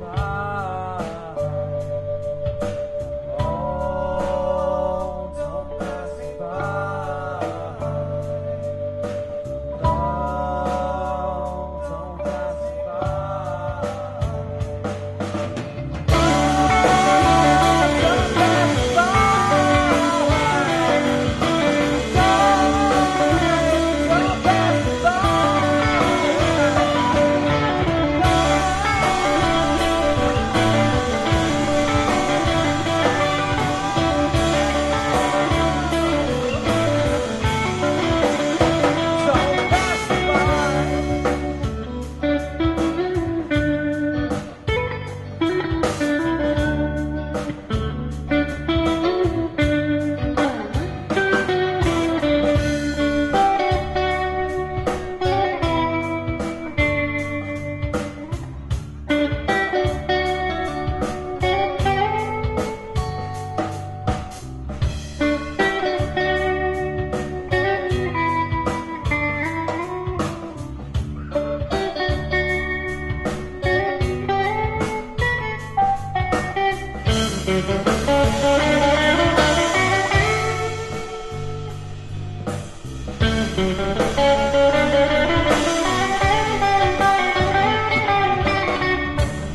Bye.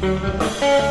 Música